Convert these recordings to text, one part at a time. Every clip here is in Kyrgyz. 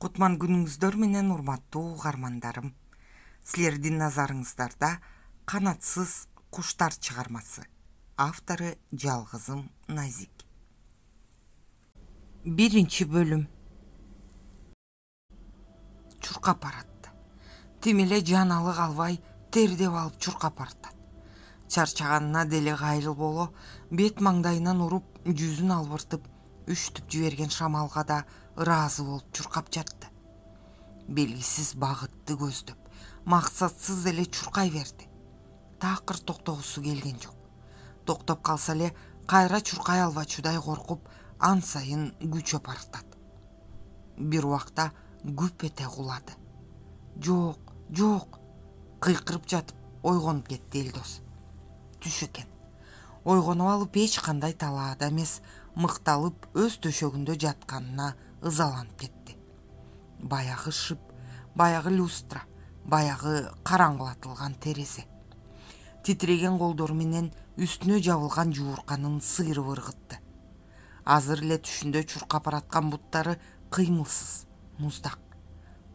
кутман күнүңүздөр менен урматтуу угармандарым. Силердин назарыңыздарда канатсыз куштар чыгармасы. Автору жалгызым назик. Биринчи бөлүм. Чуркап баратты тим эле жаналы калбай тердеп алып чуркап баратат чарчаганына деле кайрыл боло бет маңдайынан уруп жүзүн албыртып үштүп жиберген шамалга да ыраазы болуп чуркап жатты. Белгисиз багытты көздөп максатсыз эле чуркай берди. Такыр токтогусу келген жок. Токтоп калса эле кайра чуркай албачудай коркуп ан сайын күчөп баратат бир убакта күп эте кулады. Жок жок кыйкырып жатып ойгонуп кетти элдос түш экен. Ойгонуп алып эч кандай талаада эмес мыкталып өз төшөгүндө жатканына ызаланып кетти. Баягы шып баягы люстра баягы караңгылатылган терезе. Титиреген колдору менен үстүнө жабылган жуурканын сыйрып ыргытты азыр эле түшүндө чуркап бараткан буттары кыймылсыз муздак.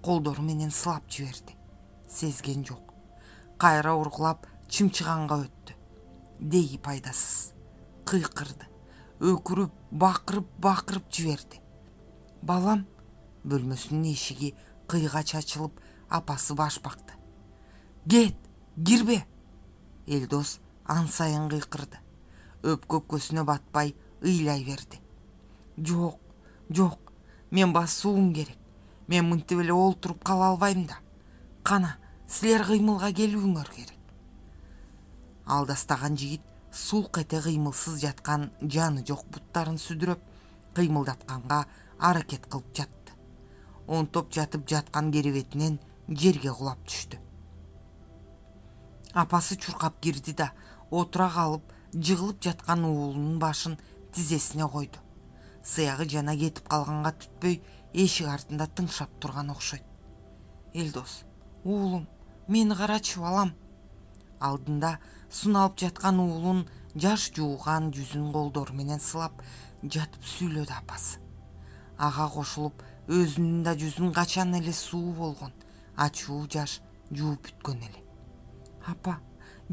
Колдору менен сылап жиберди. Сезген жок. Кайра ургулап чымчыганга өттү. Деги пайдасыз. Кыйкырды өкіріп бақырып бақырып жіберді. Балам бөлмесінің есігі қиға шашылып апасы баш бақты. Кет кірбе елдос ансайын қиқырды. Өпке көсіне батпай ыйлай берді. Жоқ жоқ мен басуым керек. Мен мынтип ол олтуруп кала албайм да. Кана силер кыймылга келүүңөр керек алдастаған жигит сулк эте кыймылсыз жаткан жаны жок буттарын сүдүрөп кыймылдатканга аракет кылып жатты. Онтоп жатып жаткан керебетинен жерге кулап түштү. Апасы чуркап кирди да отура калып жыгылып жаткан уулунун башын тизесине койду. Сыягы жана кетип калганга түтпөй эшик артында тыңшап турган окшойт. Элдос уулум мени карачы балам алдында суналып жаткан уулун жаш жууган жүзүн колдору менен сылап жатып сүйлөдү апасы. Ага кошулуп өзүнүн да жүзүн качан эле суу болгон ачуу жаш жууп бүткөн эле. Апа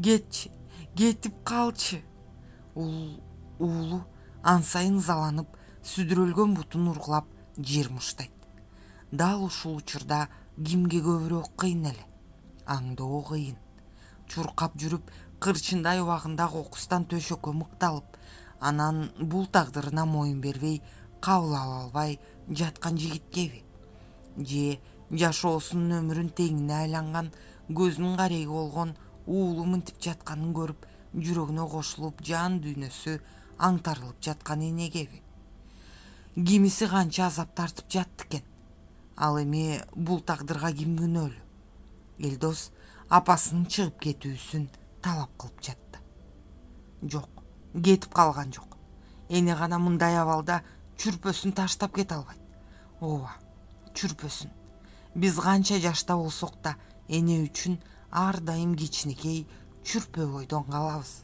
кетчи кетип калчы. Уулу ан сайын ызаланып сүдүрөлгөн бутун ургулап жер муштайт. Дал ушул учурда кимге көбүрөөк кыйын эле аңдоо кыйын. Чуркап жүрүп кырчындай убагында кокустан төшөккө мыкталып анан бул тагдырына моюн бербей кабыл ала албай жаткан жигиткеби же жашоосунун өмүрүн теңине айланган көзүнүн кареги болгон уулу мынтип жатканын көрүп жүрөгүнө кошулуп жан дүйнөсү аңтарылып жаткан энегеби кимиси канча азап тартып жатты экен. Ал эми бул тагдырга ким күнөөлүү элдос апасынын чыгып кетүүсүн талап кылып жатты. Жок кетип калган жок. Эне гана мындай абалда чүрпөсүн таштап кете албайт. Ооба чүрпөсүн. Биз канча жашта болсок да эне үчүн ар дайым кичинекей чүрпө бойдон калабыз.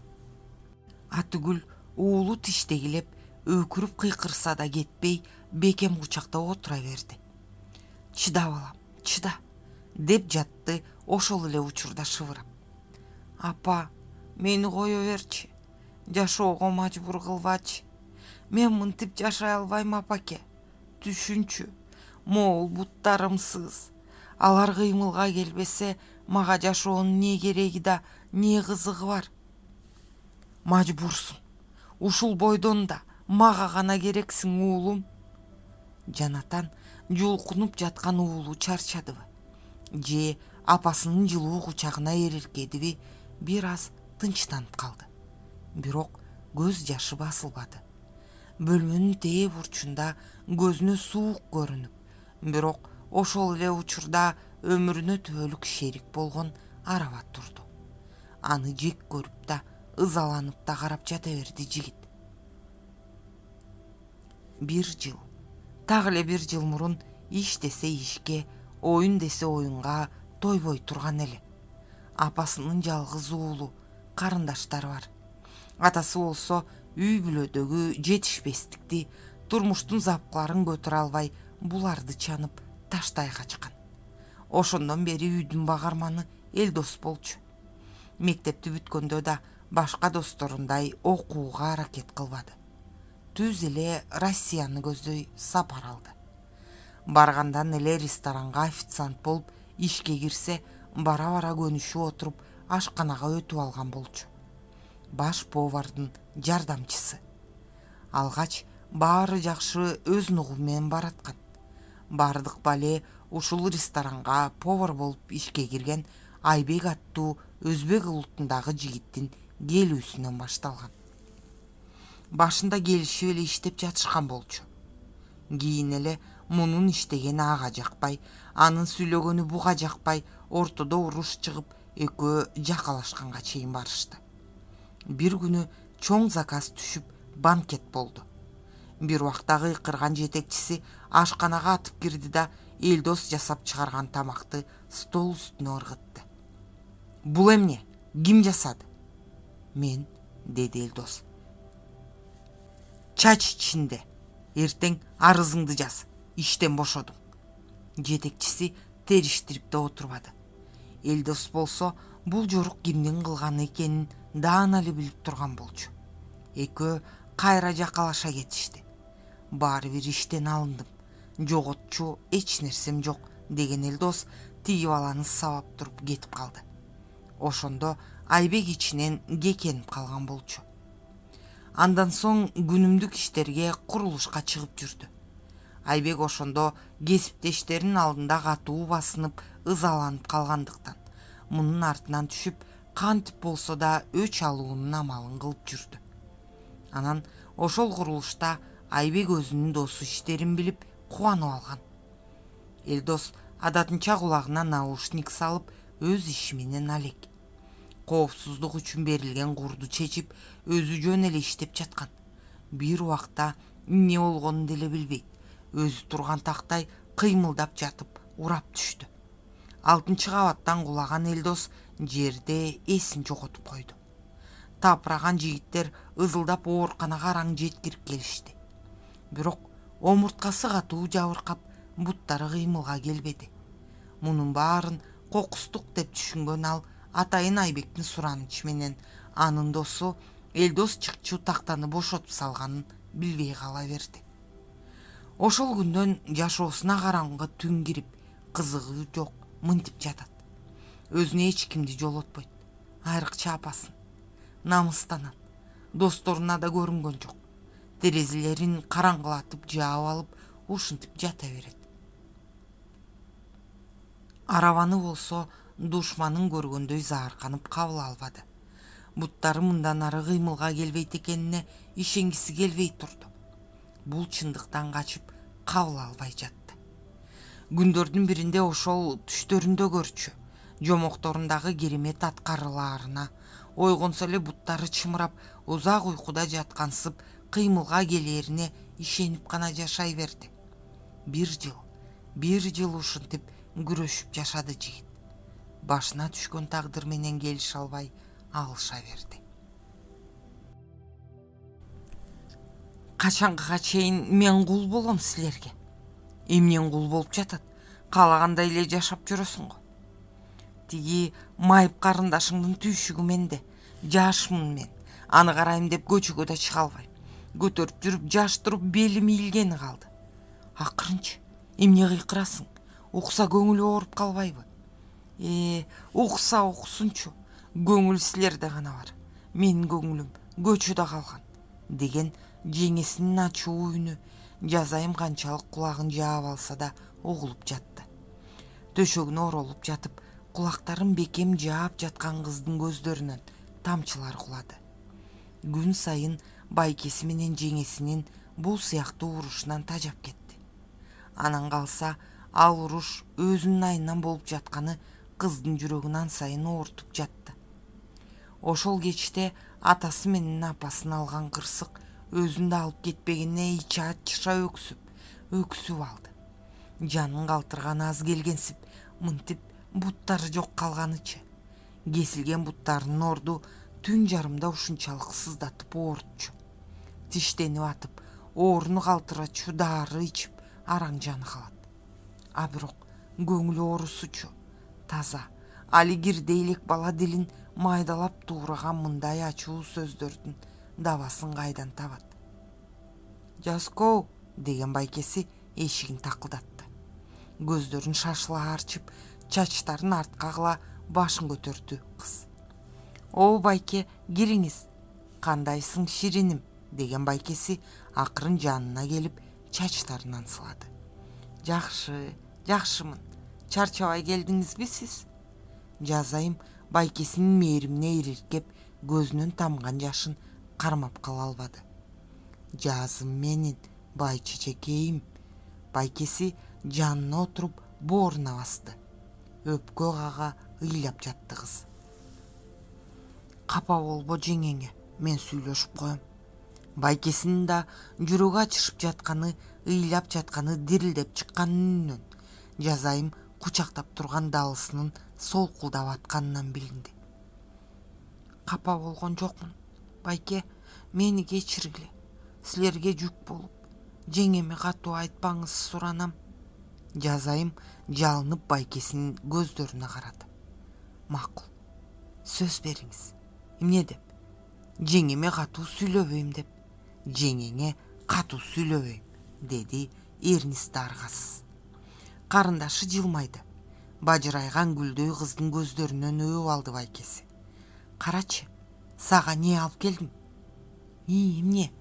Атүгүл уулу тиштегилеп өкүрүп кыйкырса да кетпей бекем кучактап отура берди. Чыда балам чыда деп жатты ошол эле учурда шыбырап апа мени кое берчи жашоого мажбур кылбачы. Мен мынтип жашай албайм апаке. Түшүнчү могул буттарымсыз. Алар кыймылга келбесе мага жашоонун эмне кереги да эмне кызыгы бар? Мажбурсуң. Ушул бойдон да мага гана керексиң уулум! Жанатан жулкунуп жаткан уулу чарчадыбы. Же апасынын жылуу кучагына эриркедиби бир аз тынчтанып калды. Бирок көз жашы басылбады. Бөлмөнүн тээ бурчунда көзүнө суук көрүнүп бирок ошол эле учурда өмүрүнө түбөлүк шерик болгон араба турду. Аны жек көрүп да ызаланып да карап жата берди жигит. Бир жыл так эле бир жыл мурун иш десе ишке оюн десе оюнга тойбой турган эле апасынын жалгыз уулу карындаштары бар. Атасы болсо үй бүлөдөгү жетишпестикти турмуштун запкыларын көтөрө албай буларды чанып таштай качкан. Ошондон бери үйдүн багарманы элдос болчу. Мектепти бүткөндө да башка досторундай окууга аракет кылбады. Түз эле россияны көздөй сапар алды. Баргандан эле ресторанга официант болуп ишке кирсе бара бара көнүшүп отуруп ашканага өтүп алган болчу. Баш повардын жардамчысы. Алгач баары жакшы өз нугу менен бараткан. Баардык бале ушул ресторанга повар болуп ишке кирген айбек аттуу өзбек улутундагы жигиттин келүүсүнөн башталган. Башында келишип эле иштеп жатышкан болчу. Кийин эле мунун иштегени ага жакпай анын сүйлөгөнү буга жакпай ортодо уруш чыгып экөө жакалашканга чейин барышты. Бир күнү чоң заказ түшүп банкет болду. Бир убактагы ыйкырган жетекчиси ашканага атып кирди да элдос жасап чыгарган тамакты стол үстүнө ыргытты. Бул эмне? Ким жасады? Мен деди элдос. Чач ичинде. Эртең арызыңды жаз иштен бошодуң жетекчиси териштирип да отурбады элдос болсо бул жорук кимдин кылганы экенин даана эле билип турган болчу. Экөө кайра жакалаша кетишти. Баары бир иштен алындым. Жоготчу эч нерсем жок деген элдос тиги баланы сабап туруп кетип калды. Ошондо айбек ичинен кекенип калган болчу. Андан соң күнүмдүк иштерге курулушка чыгып жүрдү айбек ошондо кесиптештеринин алдында катуу басынып ызаланып калгандыктан мунун артынан түшүп кантип болсо да өч алуунун амалын кылып жүрдү. Анан ошол курулушта айбек өзүнүн досу иштерин билип кубанып алган. Элдос адатынча кулагына наушник салып өз иши менен алек. Коопсуздук үчүн берилген курду чечип өзү жөн эле иштеп жаткан. Бир убакта эмне болгонун деле билбейт өзү турган тактай кыймылдап жатып урап түштү. Алтынчы кабаттан кулаган элдос жерде эсин жоготуп койду. Тапыраган жигиттер ызылдап ооруканага араң жеткирип келишти. Бирок омурткасы катуу жабыркап буттары кыймылга келбеди. Мунун баарын кокустук деп түшүнгөн ал атайын айбектин суранычы менен анын досу элдос чыкчу тактаны бошотуп салганын билбей кала берди ошол күндөн жашоосуна караңгы түн кирип кызыгуу жок мынтип жатат. Өзүнө эч кимди жолотпойт. Айрыкча апасын намыстанат. Досторуна да көрүнгөн жок. Терезелерин караңгылатып жаап алып ушинтип жата берет. Арабаны болсо душманын көргөндөй заарканып кабыл албады. Буттары мындан ары кыймылга келбейт экенине ишенгиси келбей турду. Бул чындыктан качып кабыл албай жатты. Күндөрдүн биринде ошол түштөрүндө көрчү. Жомокторундагы керемет аткарылаарына ойгонсо эле буттары чымырап узак уйкуда жаткансып кыймылга келээрине ишенип гана жашай берди. Бир жыл бир жыл ушинтип күрөшүп жашады жигит. Башына түшкөн тагдыр менен келише албай алыша берди качанга чейин мен кул болом силерге. Эмнен кул болуп жатат. Каалагандай эле жашап жүрөсүң го. Тиги майып карындашыңдын түйшүгү менде. Жашмын мен. Аны карайм деп көчөгө да чыга албайм. Көтөрүп жүрүп жаш туруп белим ийилгени калды. Акырынчы эмне кыйкырасың? Укса көңүлү ооруп калбайбы? Э укса уксунчу көңүл силерде гана бар. Менин көңүлүм көчөдө калган деген жеңесинин ачуу үнү жаз айым канчалык кулагын жаап алса да угулуп жатты. Төшөгүнө оролуп жатып кулактарын бекем жаап жаткан кыздын көздөрүнөн тамчылар кулады. Күн сайын байкеси менен жеңесинин бул сыяктуу урушунан тажап кетти. Анан калса ал уруш өзүнүн айынан болуп жатканы кыздын жүрөгүн ан сайын оорутуп жатты. Ошол кечте атасы менен апасын алган кырсык өзүн да алып кетпегенине ичи ачыша өксүп өксүп алды. Жанын калтырганы аз келгенсип мынтип буттары жок калганычы. Кесилген буттарынын орду түн жарымда ушунчалык сыздатып оорутчу тиштенип атып ооруну калтыратчу дары ичип араң жаны калат. А бирок көңүлү оорусучу таза али кирдей элек бала дилин майдалап туураган мындай ачуу сөздөрдүн дабасын қайдан табады? Жаскоу деген байкесі есігін тақылдатты. Көздерін шашыла арчып чачтарын артқа қыла башын көтерді қыз. О байке кіріңіз қандайсың шіренім? деген байкесі ақырын жанына келіп чачтарынан сылады. Жақшы жақшымын. Чарчабай келдіңіз бе сіз? Жазайым байкесінің мейіріміне еркеп көзінен тамған жашын кармап кала албады. Жазым менин байчечекейим байкеси жанына отуруп бооруна басты. Өпкө кага ыйлап жатты кыз. Капа болбо жеңеңе мен сүйлөшүп коем байкесинин да жүрөгү ачышып жатканы ыйлап жатканы дирилдеп чыккан үнүнөн жазайым кучактап турган далысынын солкулдап атканынан билинди. Капа болгон жокмун байке мени кечиргиле силерге жүк болуп жеңеме катуу айтпаңыз суранам. Жазайым жалынып байкесинин көздөрүнө карады. Макул сөз бериңиз. Эмне деп? Жеңеме катуу сүйлөбөйм деп. Жеңеңе катуу сүйлөбөйм деди эрнис даргасыз карындашы жылмайды. Бажырайган гүлдөй кыздын көздөрүнөн өбүп алды байкеси. Карачы сага эмне алып келдим ии эмне?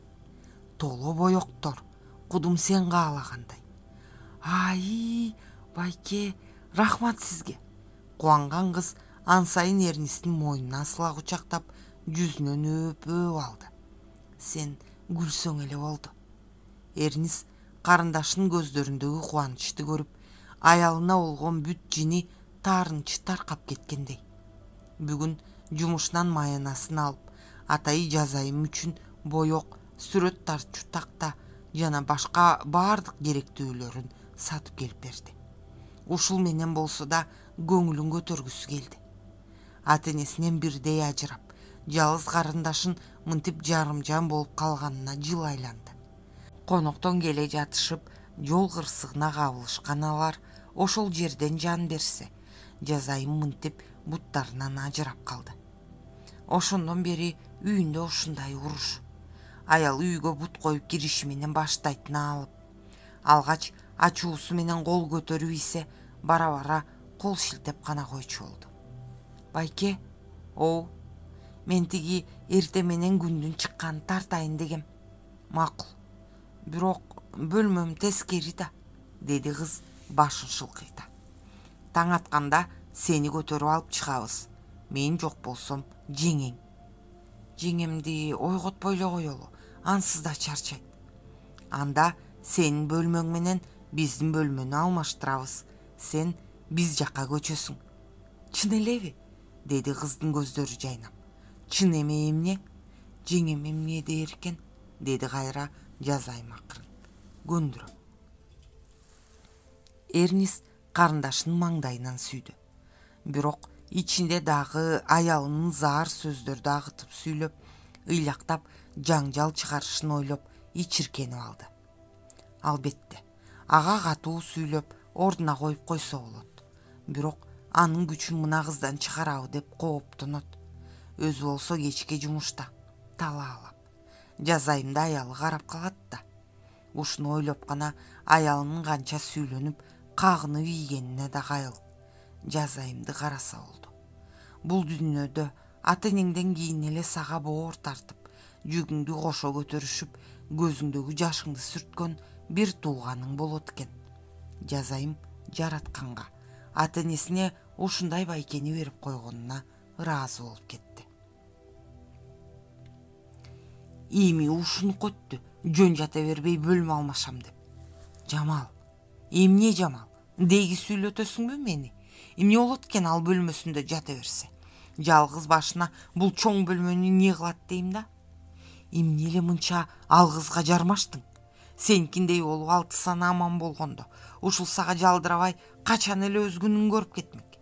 Толо боектор кудум сен каалагандай. Аи байке рахмат сизге. Кубанган кыз ан сайын эрнистин мойнуна асыла кучактап жүзүнөн өбүп өбүп алды. Сен күлсөң эле болду. Эрнис карындашынын көздөрүндөгү кубанычты көрүп аялына болгон бүт жини таарынычы таркап кеткендей. Бүгүн жумушунан маянасын алып атайы жазайым үчүн боек сүрөт тартчу такта жана башка баардык керектүүлөрүн сатып келип берди. Ушул менен болсо да көңүлүн көтөргүсү келди. Ата энесинен бирдей ажырап жалгыз карындашын мынтип жарымжан болуп калганына жылы айланды. Коноктон келе жатышып жол кырсыгына кабылышкан алар ошол жерден жан берсе жазайым мынтип буттарынан ажырап калды. Ошондон бери үйүндө ушундай уруш. Аял үйгө бут коюп кириши менен баштайтын алып. Алгач ачуусу менен кол көтөрүп ийсе бара бара кол шилтеп гана койчу болду. Байке оу мен тиги эртең менен күндүн чыкканын тартайын дегем. Макул. Бирок бөлмөм тескери да деди кыз башын шылкыйта. Таң атканда сени көтөрүп алып чыгабыз. Мен жок болсом жеңең. Жеңемди ойготпой эле коелу ансыз да чарчайт. Анда сенин бөлмөң менен биздин бөлмөнү алмаштырабыз. Сен биз жака көчөсүң. Чын элеби деди кыздын көздөрү жайнап. Чын эме эмне? Жеңем эмне дээр экен? Деди кайра жазайым акырын көндүрөм. Эрнис карындашынын маңдайынан сүйдү бирок ичинде дагы аялынын заар сөздөрдү агытып сүйлөп ыйлактап жаңжал чыгарышын ойлоп ичиркенип алды. Албетте ага катуу сүйлөп ордуна коюп койсо болот. Бирок анын күчүн мына кыздан чыгарабы деп кооптонот. Өзү болсо кечке жумушта талаалап жазайымды аялы карап калат да. Ушуну ойлоп гана аялынын канча сүйлөнүп кагынып ийгенине да кайыл жазайымды караса болду. Бул дүйнөдө ата энеңден кийин эле сага боор тартып жүгүңдү кошо көтөрүшүп көзүңдөгү жашыңды сүрткөн бир тууганың болот экен. Жазайым жаратканга. Ата энесине ушундай байкени берип койгонуна ыраазы болуп кетти. Эми ушуну өттү жөн жата бербей бөлмө алмашам деп. Жамал эмне жамал? Деги сүйлөтөсүңбү мени эмне болот экен? Ал бөлмөсүндө жата берсе. Жалгыз башына бул чоң бөлмөнү эмне кылат дейм да? Эмне эле мынча ал кызга жармаштың? Сеникиндей болуп алты сана аман болгондо. Ушул сага жалдырабай качан эле өз күнүн көрүп кетмек?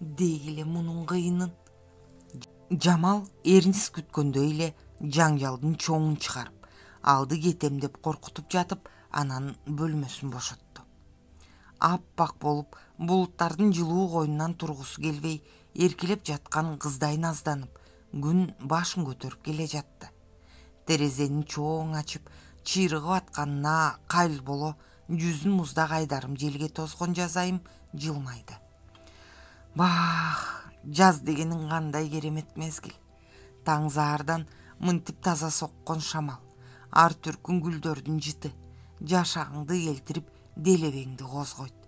Деги эле мунун кыйынын. Жамал эрнис күткөндөй эле жаңжалдын чоңун чыгарып алды кетем деп коркутуп жатып анан бөлмөсүн бошотту аппак болуп булуттардын жылуу койнунан тургусу келбей эркелеп жаткан кыздай назданып күн башын көтөрүп келе жатты. Терезени чоң ачып чыйрыгып атканына кайыл боло жүзүн муздак айдарым желге тоскон жазайым жылмайды. Бах жаз дегениң кандай керемет мезгил. Таң заардан мынтип таза соккон шамал ар түркүн гүлдөрдүн жыты жашагыңды келтирип делебеңди козгойт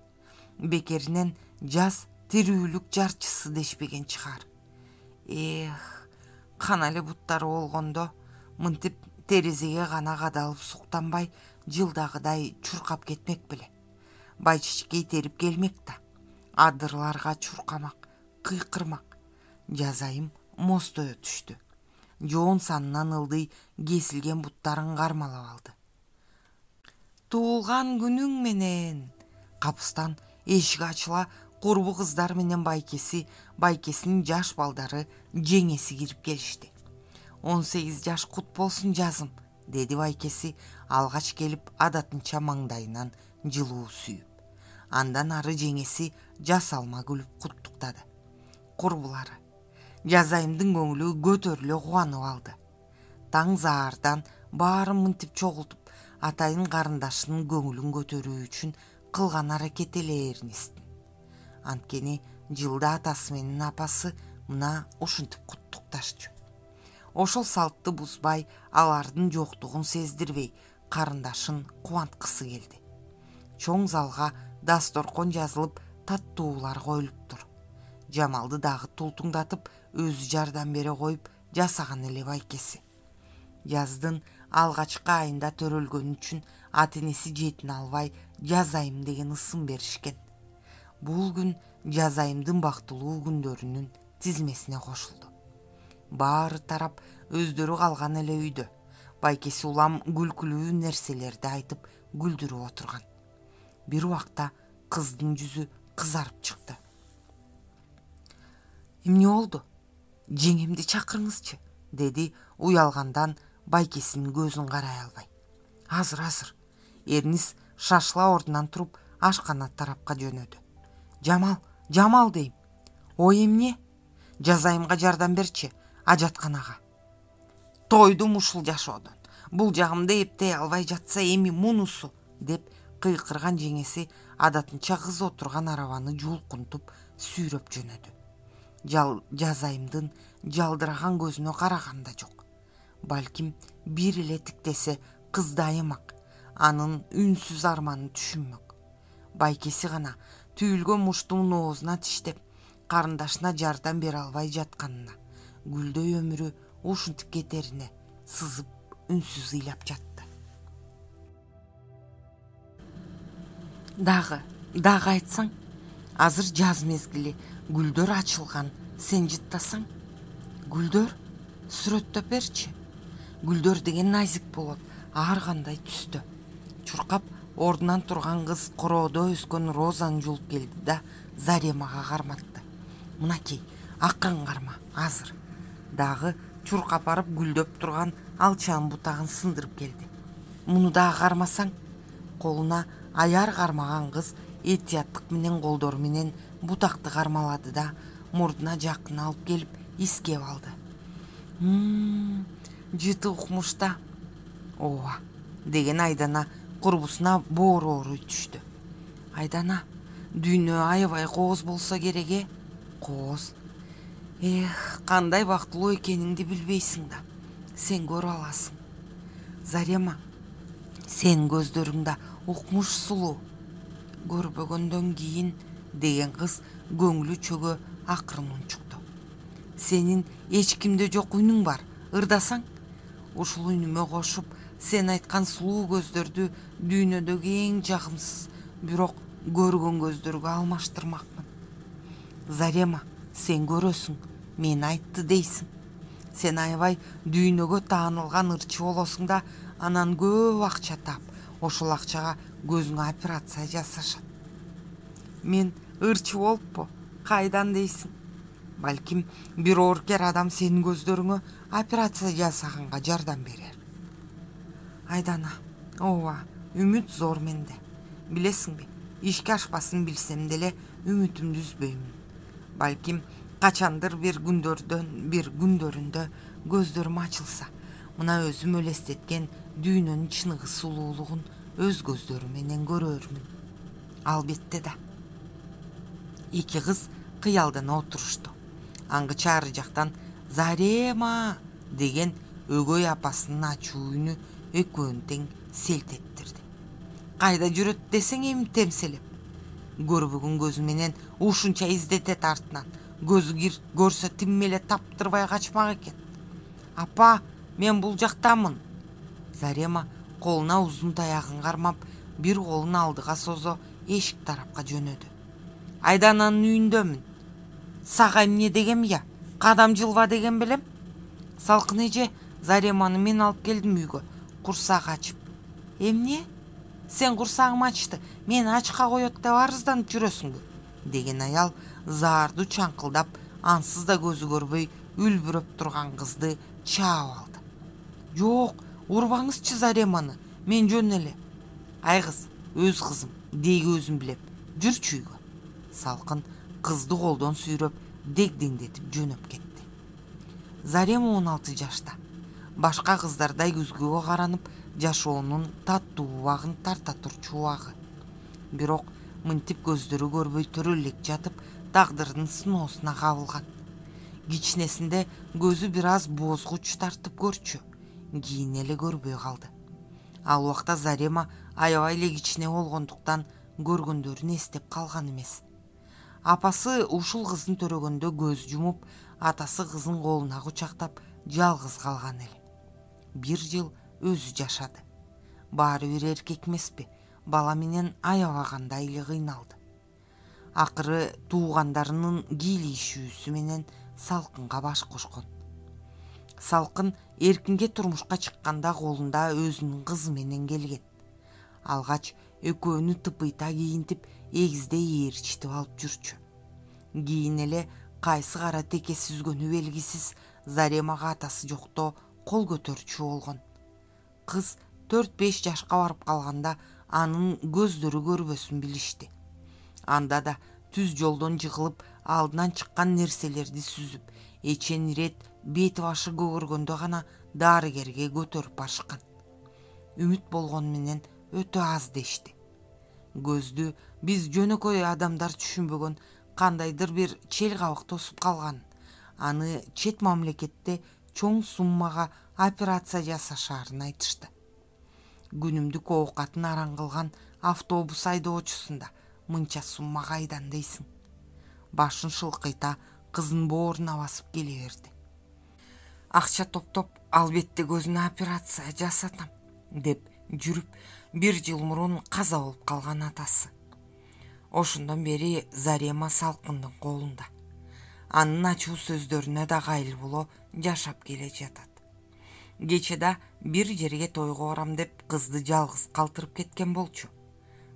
бекеринен жаз тирүүлүк жарчысы дешпеген чыгар. Эх кана эле буттары болгондо мынтип терезеге гана кадалып суктанбай жылдагыдай чуркап кетмек беле. Байчичкей терип келмек да адырларга чуркамак кыйкырмак. Жазайым мостое түштү. Жоон санынан ылдый кесилген буттарын кармалап алды. Туулган күнүң менен капыстан эшик ачыла курбу кыздар менен байкеси байкесинин жаш балдары жеңеси кирип келишти. Он сегиз жаш кут болсун жазым деди байкеси алгач келип адатынча маңдайынан жылуу сүйүп. Андан ары жеңеси жас алма күлүп куттуктады. Курбулары. Жазайымдын көңүлү көтөрүлө кубанып алды. Таң заардан баарын мынтип чогултуп атайын карындашынын көңүлүн көтөрүү үчүн кылган аракети эле эрнисттин анткени жылда атасы менен апасы мына ушинтип куттукташчу. Ошол салтты бузбай алардын жоктугун сездирбей карындашын кубанткысы келди. Чоң залга дасторкон жазылып таттуулар коюлуптур жамалды дагы тултуңдатып өзү жардам бере коюп жасаган эле байкеси. Жаздын алгачкы айында төрөлгөнү үчүн ата энеси жетине албай жазайым деген ысым беришкен. Бул күн жазайымдын бактылуу күндөрүнүн тизмесине кошулду баары тарап өздөрү калган эле үйдө. Байкеси улам күлкүлүү нерселерди айтып күлдүрүп отурган. Бир убакта кыздын жүзү кызарып чыкты. Эмне болду? Жеңемди чакырыңызчы деди уялгандан байкесинин көзүн карай албай. Азыр азыр. Эрнис шашыла ордунан туруп ашкана тарапка жөнөдү. Жамал жамал дейм. Ой эмне жазайымга жардам берчи ажатканага тойдум ушул жашоодон. Бул жагымды эптей албай жатса эми мунусу деп кыйкырган жеңеси адатынча кыз отурган арабаны жулкунтуп сүйрөп жөнөдү. Жазайымдын жалдыраган көзүнө караган да жок балким бир эле тиктесе кыздайым ак анын үнсүз арманын түшүнмөк. Байкеси гана түйүлгөн муштун оозуна тиштеп карындашына жардам бере албай жатканына гүлдөй өмүрү ушинтип кетерине сызып үнсүз ыйлап жатты. Дагы дагы айтсаң азыр жаз мезгили гүлдөр ачылган сен жыттасаң гүлдөр сүрөттөп берчи. Гүлдөр деген назик болот. Ар кандай түстө. Чуркап ордунан турган кыз короодо өскөн розаны жулуп келди да заремага карматты. Мынакей акырын карма азыр дагы чуркап барып гүлдөп турган алчанын бутагын сындырып келди. Муну дагы кармасаң колуна аяр кармаган кыз этияттык менен колдору менен бутакты кармалады да мурдуна жакын алып келип искеп алды жыты укмуш да ооба деген айдана курбусуна боору ооруй түштү. Айдана дүйнө аябай кооз болсо керек э? Кооз. Эх кандай бактылуу экениңди билбейсиң да. Сен көрө аласың. Зарема сенин көздөрүң да укмуш сулуу көрбөгөндөн кийин деген кыз көңүлү чөгө акырын унчукту. Сенин эч кимде жок үнүң бар ырдасаң ушул үнүмө кошуп сен айткан сулуу көздөрдү дүйнөдөгү эң жагымсыз бирок көргөн көздөргө алмаштырмакмын. Зарема сен көрөсүң мен айтты дейсиң. Сен аябай дүйнөгө таанылган ырчы болосуң да анан көп акча таап ошол акчага көзүңө операция жасашат. Мен ырчы болуппу кайдан дейсиң балким бир оорукер адам сенин көздөрүңө операция жасаганга жардам берер айдана ооба үмүт зор менде билесиңби ишке ашпасын билсем деле үмүтүмдү үзбөймүн балким качандыр бир күндөрдөн бир күндөрүндө көздөрүм ачылса мына өзүм элестеткен дүйнөнүн чыныгы сулуулугун өз көздөрүм менен көрөрмүн албетте да эки кыз кыялдана отурушту аңгыча ары жактан зарема деген өгөй апасынын ачуу үнү экөөнү тең селт эттирди. Кайда жүрөт десең эми темселеп көрбөгөн көзү менен ушунча издетет артынан. Көзү көрсө тим эле таптырбай качмак экен. Апа мен бул жактамын зарема колуна узун таягын кармап бир колун алдыга созо эшик тарапка жөнөдү. Айдананын үйүндөмүн сага эмне дегем я? Кадам жылба деген белем салкын эже зареманы мен алып келдим үйгө курсагы ачып. Эмне сен курсагым ачты. Мени ачка коет деп арызданып жүрөсүңбү деген аял заардуу чаңкылдап ансыз да көзү көрбөй үлбүрөп турган кызды чаап алды. Жок урбаңызчы зареманы мен жөн эле ай кыз өз кызым дейги өзүм билем жүрчү үйгө салкын кызды колдон сүйрөп дегдеңдетип жөнөп кетти. Зарема он алты жашта. Башка кыздардай күзгүгө каранып жашоонун таттуу убагын тарта турчу убагы. Бирок мынтип көздөрү көрбөй төрөлөк жатып тагдырдын сыноосуна кабылган. Кичинесинде көзү бир аз боозгуч тартып көрчү кийин эле көрбөй калды. Ал убакта зарема аябай эле кичине болгондуктан көргөндөрүн эстеп калган эмес апасы ушул кызын төрөгөндө көз жумуп атасы кызын колуна кучактап жалгыз калган эле. Бир жыл өзү жашады. Баары бир эркек эмеспи бала менен аябагандай эле кыйналды. Акыры туугандарынын кийлигишүүсү менен салкынга баш кошкон. Салкын эркинге турмушка чыкканда колунда өзүнүн кызы менен келген. Алгач экөөнү тыпыйта кийинтип эгиздей ээрчитип алып жүрчү. Кийин эле кайсы кара текеси үзгөнү белгисиз. Заремага атасы жокто кол көтөрчү болгон. Кыз төрт беш жашка барып калганда анын көздөрү көрбөсүн билишти. Анда да түз жолдон жыгылып алдынан чыккан нерселерди сүзүп эчен ирет бети башы көгөргөндө гана дарыгерге көтөрүп барышкан. Үмүт болгону менен өтө аз дешти. Көздү биз жөнөкөй адамдар түшүнбөгөн кандайдыр бир чел кабык тосуп калган. Аны чет мамлекетте чоң суммага операция жасашаарын айтышты. Күнүмдүк оокатын араң кылган автобус айдоочусун да мынча сумма кайдан дейсиң? Башын шылкыйта кызын бооруна басып келе берди. Акча топтоп албетте көзүнө операция жасатам деп жүрүп бир жыл мурун каза болуп калган атасы ошондон бери зарема салкындын колунда. Анын ачуу сөздөрүнө да кайыл боло жашап келе жатат. Кечээ да бир жерге тойго барам деп кызды жалгыз калтырып кеткен болчу.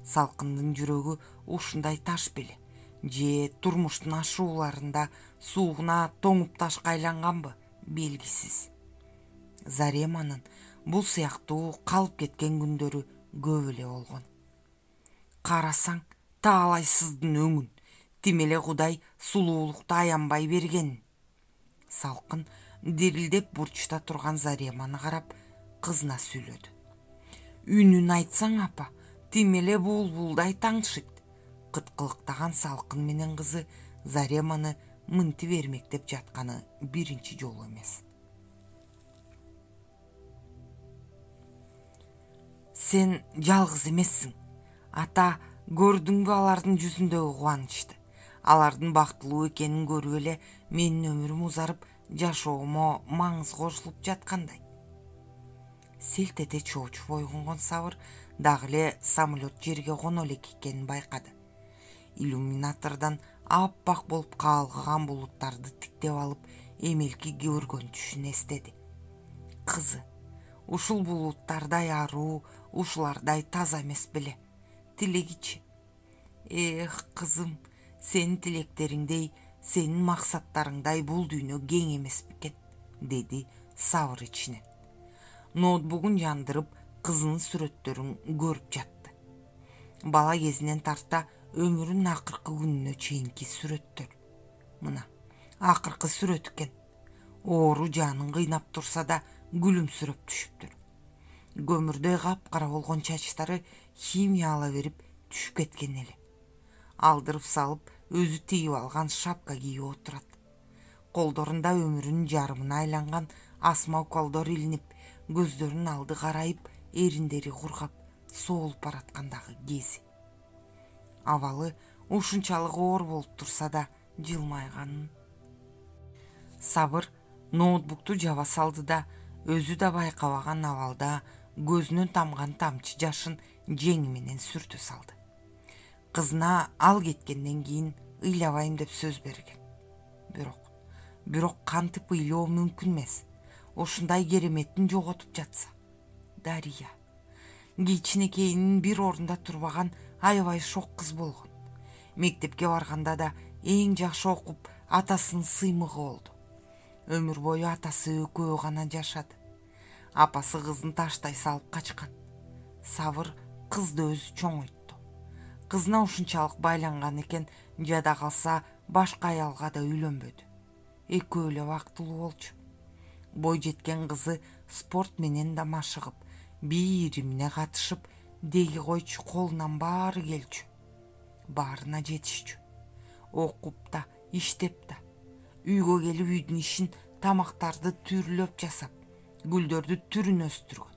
Салкындын жүрөгү ушундай таш беле же турмуштун ашууларында сууна тоңуп ташка айланганбы белгисиз. Зареманын бул сыяктуу калып кеткен күндөрү көп эле болгон. Карасаң таалайсыздын өңін демеле құдай сұлулықты аянбай берген. Салқын дірілдеп бұрышта тұрған зареманы қарап қызына сөйледі. Үнін айтсаң апа темеле бұлбұлдай таңшыт қытқылықтаған салқын менен қызы зареманы мынтип эрмектеп жатқаны бірінші жол емес. Сен жалғыз емессің. Ата көрдүңбү алардын жүзүндөгү кубанычты. Алардын бактылуу экенин көрүп эле менин өмүрүм узарып жашоомо маңыз кошулуп жаткандай. Селт эте чоочу бойгонгон сабыр дагы эле самолет жерге коно элек экенин байкады. Иллюминатордон аппак болуп каалгыган булуттарды тиктеп алып эмелки көргөн түшүн эстеди. Кызы ушул булуттардай аруу ушулардай таза эмес беле тилегичи. Эх кызым сенин тилектериңдей сенин максаттарыңдай бул дүйнө кең эмес бекен деди сабыр ичинен. Ноутбугун жандырып кызынын сүрөттөрүн көрүп жатты. Бала кезинен тарта өмүрүнүн акыркы күнүнө чейинки сүрөттөр. Мына акыркы сүрөт экен. Оору жанын кыйнап турса да күлүмсүрөп түшүптүр көмүрдөй капкара болгон чачтары химия ала берип түшүп кеткен эле. Алдырып салып өзү тигип алган шапка кийип отурат. Колдорунда өмүрүнүн жарымына айланган асма уколдор илинип көздөрүнүн алды карайып эриндери кургап соолуп бараткандагы кези абалы ушунчалык оор болуп турса да жылмайганын. Сабыр ноутбукту жаба салды да өзү да байкабаган абалда көзүнөн тамган тамчы жашын жеңи менен сүртө салды. Кызына ал кеткенден кийин ыйлабайм деп сөз берген. Бирок бирок кантип ыйлоо мүмкүн эмес. Ушундай кереметин жоготуп жатса. Дария кичинекейинин бир ордунда турбаган аябай шок кыз болгон. Мектепке барганда да эң жакшы окуп атасынын сыймыгы болду. Өмүр бою атасы экөө гана жашады апасы кызын таштай салып качкан. Сабыр кызды өзү чоңойтту кызына ушунчалык байланган экен жада калса башка аялга да үйлөнбөдү экөө эле бактылуу болчу. Бой жеткен кызы спорт менен да машыгып бийиримине катышып деги койчу колунан баары келчү. Баарына жетишчү. Окуп да иштеп да үйгө келип үйдүн ишин тамактарды түрлөп жасап гүлдөрдү түрүн өстүргөн.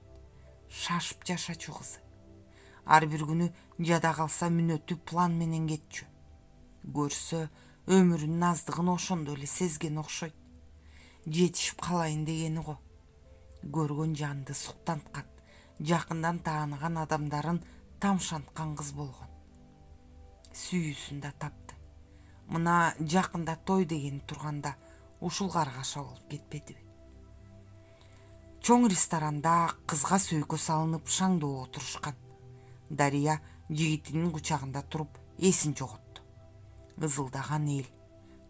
Шашып жашачу кызы. Ар бир күнү жада калса мүнөтү план менен кетчү. Көрсө өмүрүнүн аздыгын ошондо эле сезген окшойт. Жетишип калайын дегени го. Көргөн жанды суктанткан жакындан тааныган адамдарын тамшанткан кыз болгон. Сүйүүсүн да тапты. Мына жакында той дегени турганда ушул каргаша болуп кетпедиби чоң ресторанда кызга сөйкө салынып шаңдоо отурушкан. Дария жигитинин кучагында туруп эсин жоготту ызылдаган эл.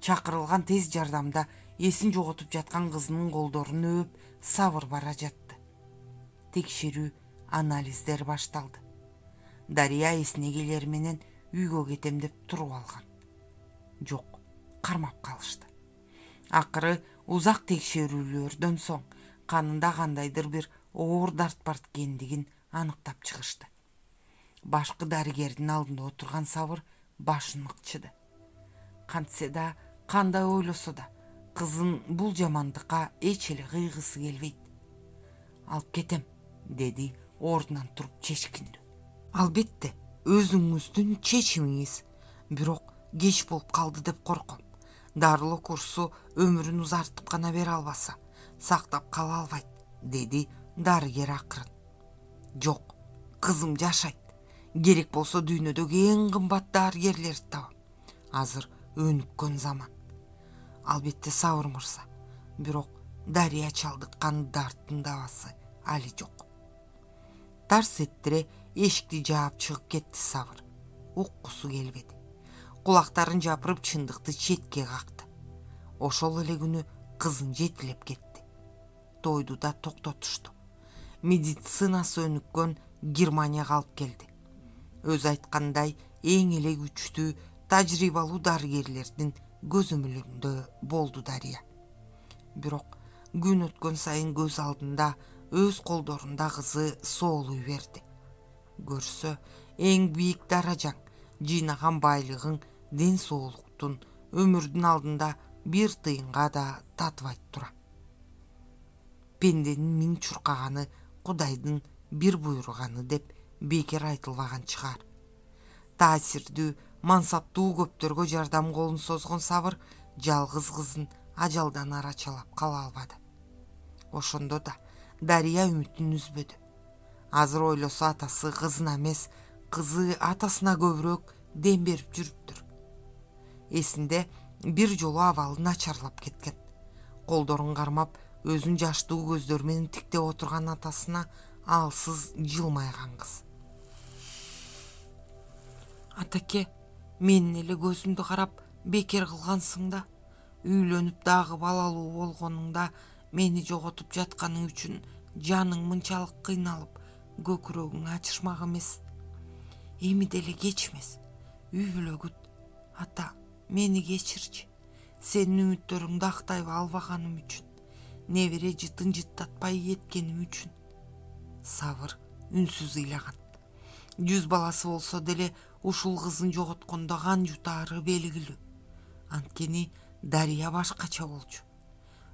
Чакырылган тез жардамда эсин жоготуп жаткан кызынын колдорун өөп сабыр бара жатты. Текшерүү анализдер башталды. Дария эсине келери менен үйгө кетем деп туруп алган. Жок кармап калышты. Акыры узак текшерүүлөрдөн соң канында кандайдыр бир оор дарт бар экендигин аныктап чыгышты. Башкы дарыгердин алдында отурган сабыр башын ыкчыды кантсе да кандай ойлосо да кызын бул жамандыкка эч эле кыйгысы келбейт. Алып кетем деди ордунан туруп чечкиндүү. Албетте өзүңүздүн чечимиңиз бирок кеч болуп калды деп корком. Дарылоо курсу өмүрүн узартып гана бере албаса сактап кала албайт деди дарыгер акырын. Жок кызым жашайт. Керек болсо дүйнөдөгү эң кымбат дарыгерлерди табам. Азыр өнүккөн заман. Албетте сабыр мырза бирок дарыя чалдыккан дарттын дабасы али жок. Тарс эттире эшикти жаап чыгып кетти сабыр. Уккусу келбеди. Кулактарын жапырып чындыкты четке какты. Ошол эле күнү кызын жетилеп кетти тойду да токтотушту. Медицинасы өнүккөн германияга алып келди. Өзү айткандай эң эле күчтүү тажрыйбалуу дарыгерлердин көзөмөлүндө болду дарыя бирок күн өткөн сайын көз алдында өз колдорунда кызы соолуй берди. Көрсө эң бийик даражаң жыйнаган байлыгың ден соолуктун өмүрдүн алдында бир тыйынга да татыбайт тура пенденин миң чуркаганы кудайдын бир буйруганы деп бекер айтылбаган чыгар. Таасирдүү мансаптуу көптөргө жардам колун созгон сабыр жалгыз кызын ажалдан арачалап кала албады. Ошондо да дарыя үмүтүн үзбөдү. Азыр ойлосо атасы кызына эмес кызы атасына көбүрөөк дем берип жүрүптүр. Эсинде бир жолу абалы начарлап кеткен. Колдорун кармап өзүн жаштуу көздөр менен тиктеп отурган атасына алсыз жылмайган кыз. Атаке менин эле көзүмдү карап бекер кылгансың да үйлөнүп дагы балалуу болгонуңда мени жоготуп жатканың үчүн жаның мынчалык кыйналып көкүрөгүң ачышмак эмес. Эми деле кеч эмес үй бүлө күт ата мени кечирчи. Сенин үмүттөрүңдү актай албаганым үчүн небере жытын жыттатпай кеткеним үчүн. Сабыр үнсүз ыйлаган. Жүз баласы болсо деле ушул кызын жоготкондо кан жутаары белгилүү. Анткени дарыя башкача болчу.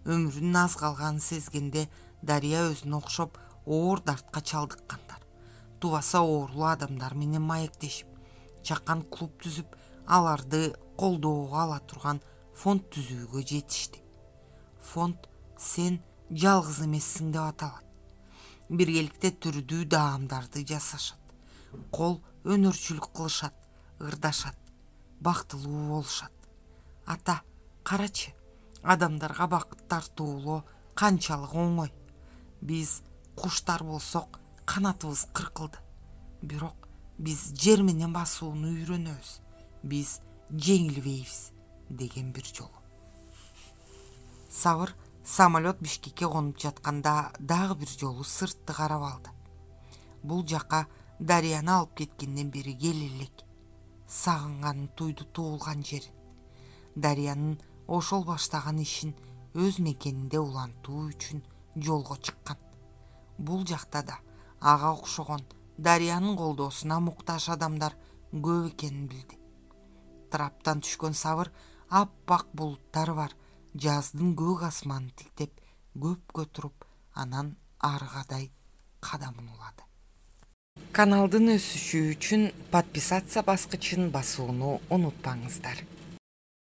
Өмүрүнүн аз калганын сезгенде дарыя өзүнө окшоп оор дартка чалдыккандар. Тубаса оорулуу адамдар менен маектешип чакан клуб түзүп аларды колдоого ала турган фонд түзүүгө жетишти фонд сен жалгыз эмессиң деп аталат. Биргеликте түрдүү даамдарды жасашат. Кол өнөрчүлүк кылышат ырдашат бактылуу болушат. Ата карачы адамдарга бакыт тартуулоо канчалык оңой. Биз куштар болсок канатыбыз кыркылды. Бирок биз жер менен басууну үйрөнөбүз. Биз жеңилбейбиз деген бир жолу. Сабыр самолет бишкекке конуп жатканда дагы бир жолу сыртты карап алды. Бул жака дарыяны алып кеткенден бери келе элек. Сагынганын туйду туулган жерин дарыянын ошол баштаган ишин өз мекенинде улантуу үчүн жолго чыккан. Бул жакта да ага окшогон дарыянын колдоосуна муктаж адамдар көп экенин билди. Траптан түшкөн сабыр аппак булуттары бар жаздын көк асманын тиктеп көпкө туруп анан арыгадай кадамын улады. Каналдын өсүшү үчүн подписаться баскычын басууну унутпаңыздар